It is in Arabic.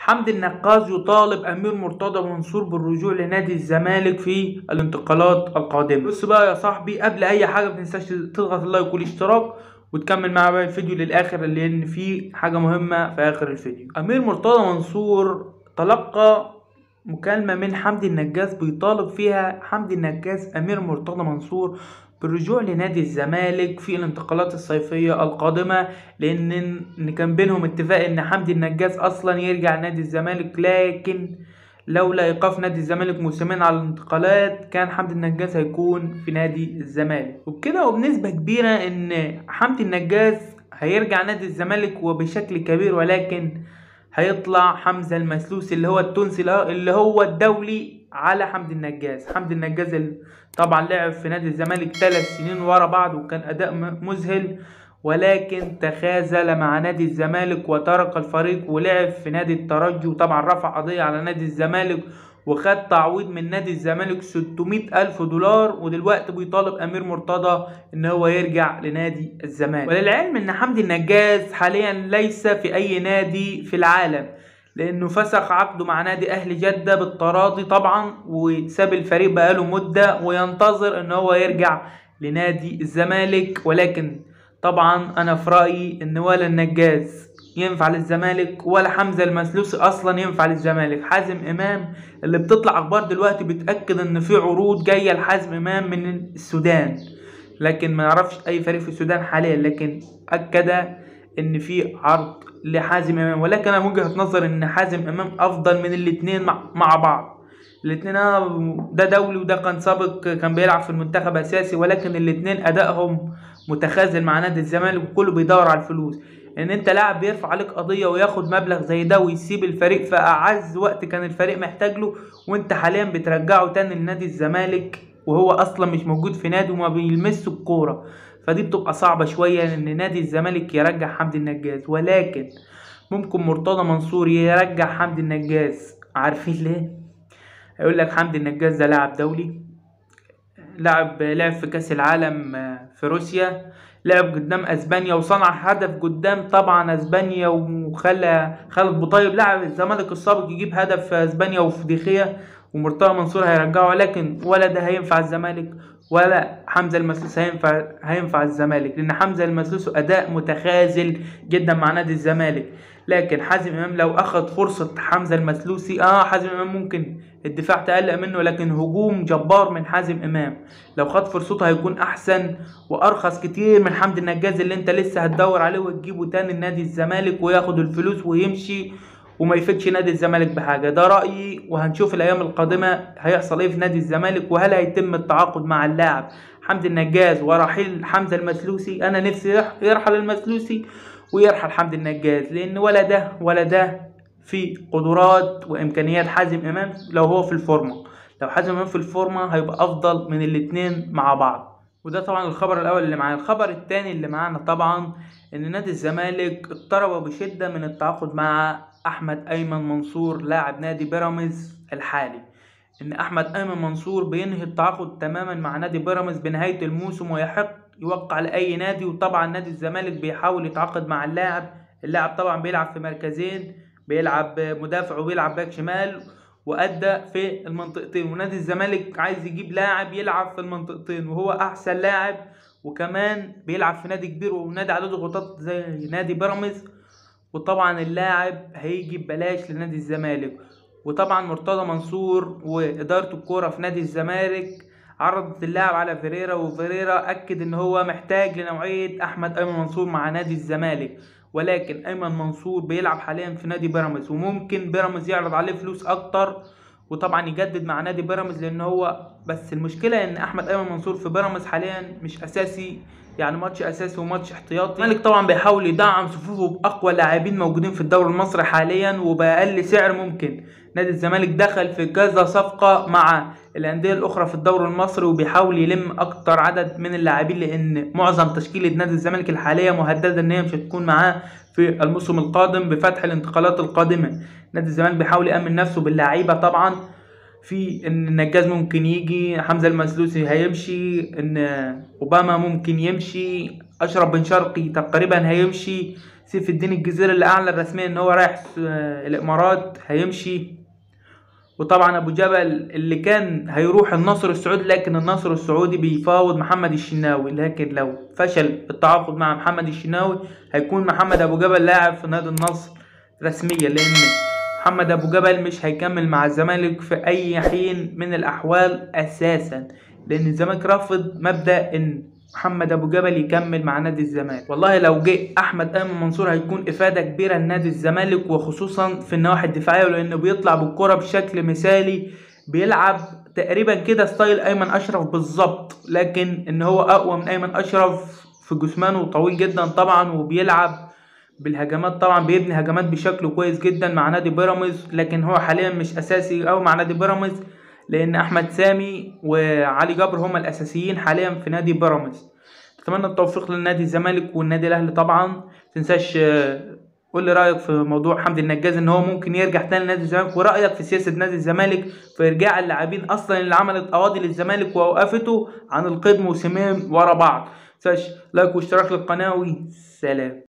حمدي النقاز يطالب أمير مرتضى منصور بالرجوع لنادي الزمالك في الانتقالات القادمة. بص بقى يا صاحبي قبل أي حاجة متنساش تضغط اللايك والاشتراك وتكمل معايا بقى الفيديو للآخر لأن في حاجة مهمة في آخر الفيديو. أمير مرتضى منصور تلقى مكالمة من حمدي النجاز بيطالب فيها حمدي النجاز أمير مرتضى منصور بالرجوع لنادي الزمالك في الانتقالات الصيفية القادمة لأن كان بينهم اتفاق إن حمدي النجاز أصلا يرجع نادي الزمالك لكن لولا إيقاف نادي الزمالك موسمين على الانتقالات كان حمدي النجاز هيكون في نادي الزمالك. وبكده وبنسبة كبيرة إن حمدي النجاز هيرجع نادي الزمالك وبشكل كبير ولكن هيطلع حمزة المسلوسي اللي هو التونسي اللي هو الدولي على حمدي النجاز حمدي النجاز طبعا لعب في نادي الزمالك ثلاث سنين ورا بعض وكان أداء مذهل ولكن تخاذل مع نادي الزمالك وترك الفريق ولعب في نادي الترجي. وطبعا رفع قضية على نادي الزمالك وخد تعويض من نادي الزمالك 600 ألف دولار ودلوقتي بيطالب أمير مرتضى إن هو يرجع لنادي الزمالك. وللعلم إن حمدي النجاز حاليا ليس في أي نادي في العالم. لأنه فسخ عقده مع نادي أهل جدة بالتراضي طبعا وساب الفريق بقاله مدة وينتظر إن هو يرجع لنادي الزمالك. ولكن طبعا أنا في رأيي إن ولا النجاز ينفع للزمالك ولا حمزة المسلوسي أصلا ينفع للزمالك. حازم إمام اللي بتطلع أخبار دلوقتي بتأكد إن في عروض جاية لحازم إمام من السودان. لكن ما نعرفش أي فريق في السودان حاليا لكن أكد إن في عرض لحازم إمام. ولكن أنا وجهة نظر إن حازم إمام أفضل من الاثنين مع بعض. الاثنين ده دولي وده كان سابق كان بيلعب في المنتخب أساسي ولكن الاثنين أدائهم متخاذل مع نادي الزمالك وكله بيدور على الفلوس. إن أنت لاعب بيرفع عليك قضية وياخد مبلغ زي ده ويسيب الفريق في أعز وقت كان الفريق محتاج له وأنت حاليا بترجعه تاني لنادي الزمالك وهو أصلا مش موجود في نادي وما بيلمسش الكورة. فدي بتبقى صعبة شوية ان نادي الزمالك يرجع حمدي النجاز. ولكن ممكن مرتضى منصور يرجع حمدي النجاز. عارفين ليه؟ هيقول لك حمدي النجاز ده لاعب دولي لعب لعب في كأس العالم في روسيا لعب قدام أسبانيا وصنع هدف قدام طبعا أسبانيا وخلى خالد بوطيب لاعب الزمالك السابق يجيب هدف في أسبانيا وفي ديخيا ومرتضى منصور هيرجعه. ولكن ولا ده هينفع الزمالك. ولا حمزة المسلوس هينفع هينفع الزمالك لأن حمزة المسلوس أداء متخاذل جدا مع نادي الزمالك. لكن حازم إمام لو أخذ فرصة حمزة المسلوسي آه حازم إمام ممكن الدفاع تقلق منه لكن هجوم جبار من حازم إمام. لو خد فرصته هيكون أحسن وأرخص كتير من حمدي النجاز اللي أنت لسه هتدور عليه وتجيبه تاني لنادي الزمالك وياخد الفلوس ويمشي وما يفيدش نادي الزمالك بحاجة. ده رأيي وهنشوف الأيام القادمة هيحصل إيه في نادي الزمالك وهل هيتم التعاقد مع اللاعب حمدي النجاز ورحيل حمزة المسلوسي. أنا نفسي يرحل المسلوسي ويرحل حمدي النجاز لأن ولا ده ولا ده في قدرات وإمكانيات حازم إمام لو هو في الفورمة. لو حازم إمام في الفورمة هيبقى أفضل من الاتنين مع بعض. وده طبعا الخبر الأول اللي معانا. الخبر الثاني اللي معانا طبعا إن نادي الزمالك اضطرب بشدة من التعاقد مع أحمد أيمن منصور لاعب نادي بيراميدز الحالي. إن أحمد أيمن منصور بينهي التعاقد تماما مع نادي بيراميدز بنهاية الموسم ويحق يوقع لأي نادي وطبعا نادي الزمالك بيحاول يتعاقد مع اللاعب. اللاعب طبعا بيلعب في مركزين بيلعب مدافع وبيلعب باك شمال. وأدى في المنطقتين. ونادي الزمالك عايز يجيب لاعب يلعب في المنطقتين وهو أحسن لاعب وكمان بيلعب في نادي كبير ونادي عليه ضغوطات زي نادي بيراميدز. وطبعا اللاعب هيجي ببلاش لنادي الزمالك. وطبعا مرتضى منصور وإدارة الكورة في نادي الزمالك عرضت اللاعب على فيريرا وفيريرا أكد إن هو محتاج لنوعية أحمد أيمن منصور مع نادي الزمالك. ولكن أيمن منصور بيلعب حاليا في نادي بيراميدز وممكن بيراميدز يعرض عليه فلوس أكتر وطبعا يجدد مع نادي بيراميدز لأن هو بس المشكلة إن أحمد أيمن منصور في بيراميدز حاليا مش أساسي يعني ماتش أساسي وماتش احتياطي. الملك طبعا بيحاول يدعم صفوفه بأقوى لاعبين موجودين في الدوري المصري حاليا وبأقل سعر ممكن. نادي الزمالك دخل في كذا صفقة مع الأندية الأخرى في الدوري المصري وبيحاول يلم أكتر عدد من اللاعبين لأن معظم تشكيلة نادي الزمالك الحالية مهددة إن هي مش هتكون معاه في الموسم القادم بفتح الانتقالات القادمة. نادي الزمالك بيحاول يأمن نفسه باللعيبة طبعا في إن النجاز ممكن يجي حمزة المسلوسي هيمشي إن أوباما ممكن يمشي أشرف بن شرقي تقريبا هيمشي سيف الدين الجزيري اللي اعلن رسميا إن هو رايح الإمارات هيمشي. وطبعا أبو جبل اللي كان هيروح النصر السعودي لكن النصر السعودي بيفاوض محمد الشناوي. لكن لو فشل التعاقد مع محمد الشناوي هيكون محمد أبو جبل لاعب في نادي النصر رسميا لأن محمد أبو جبل مش هيكمل مع الزمالك في أي حين من الأحوال أساسا. لأن الزمالك رافض مبدأ إن محمد أبو جبل يكمل مع نادي الزمالك. والله لو جه أحمد ايمن منصور هيكون إفادة كبيرة لنادي الزمالك وخصوصا في النواحي الدفاعية لأنه بيطلع بالكرة بشكل مثالي بيلعب تقريبا كده ستايل أيمن أشرف بالظبط لكن إن هو أقوى من أيمن أشرف في جسمانه طويل جدا طبعا وبيلعب بالهجمات طبعا بيبني هجمات بشكل كويس جدا مع نادي بيراميدز لكن هو حاليا مش أساسي أو مع نادي بيراميدز. لأن أحمد سامي وعلي جبر هما الأساسيين حاليا في نادي بيراميدز. أتمنى التوفيق للنادي الزمالك والنادي الأهلي طبعا. متنساش قول لي رأيك في موضوع حمدي النجاز إن هو ممكن يرجع تاني لنادي الزمالك. ورأيك في سياسة نادي الزمالك في إرجاع اللاعبين أصلا اللي عملت قواضي للزمالك ووقفته عن القيد موسمين ورا بعض. متنساش لايك واشتراك للقناة وسلام.